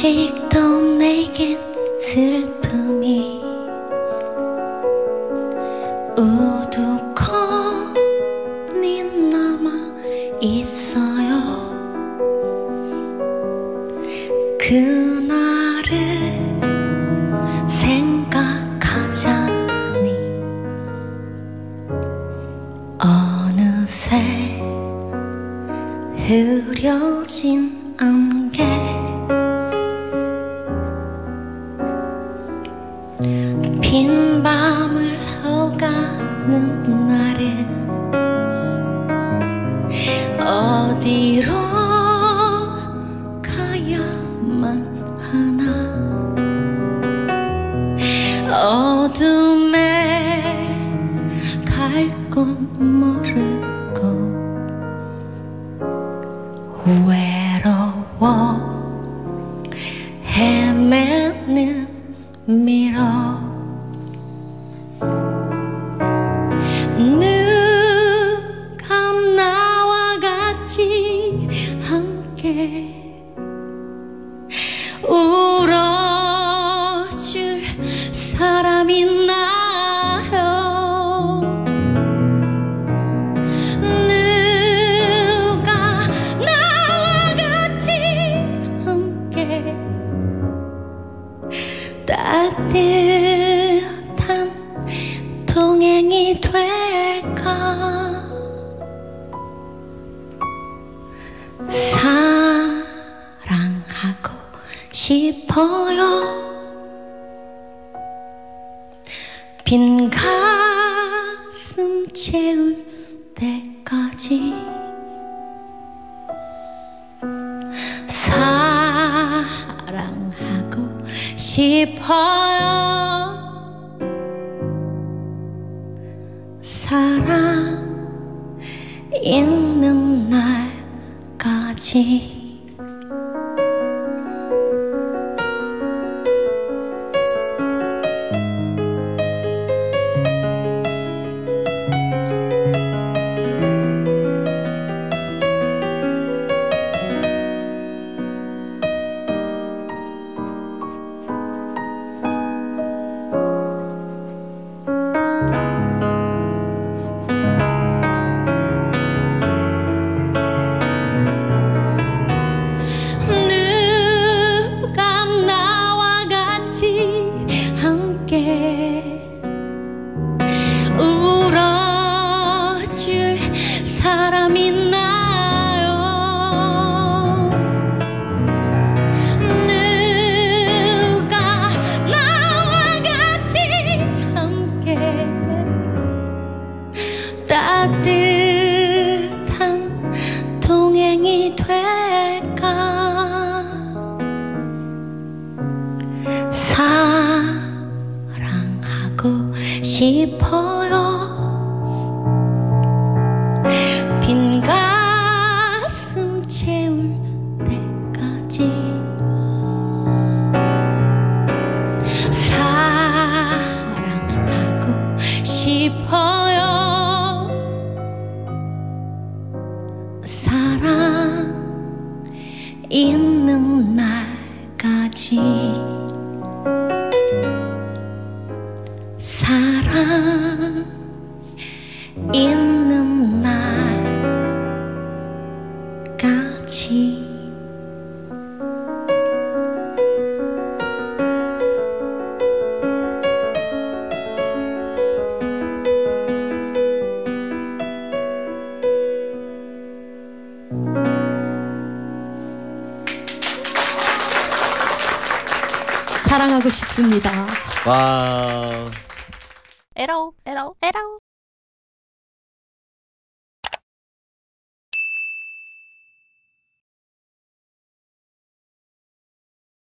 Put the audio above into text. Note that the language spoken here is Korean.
아직도 내겐 슬픔이 우두커니 남아 있어요. 그날을 생각하자니 어느새 흐려진 안개 빈 밤을 허가는 날에 어디로 가야만 하나? 어둠에 갈곳 모르고 외로워 헤매는 미러 따뜻한 동행이 될까? 사랑하고 싶어요. 빈 가슴 채울 때까지 싶어요. 사랑 있는 날까지 사람 있나요. 누가 나와 같이 함께 따뜻한 동행이 될까? 사랑하고 싶어 있는 날까지 사랑 있는 날까지 사랑하고 싶습니다. 와. 에러, 에러, 에러.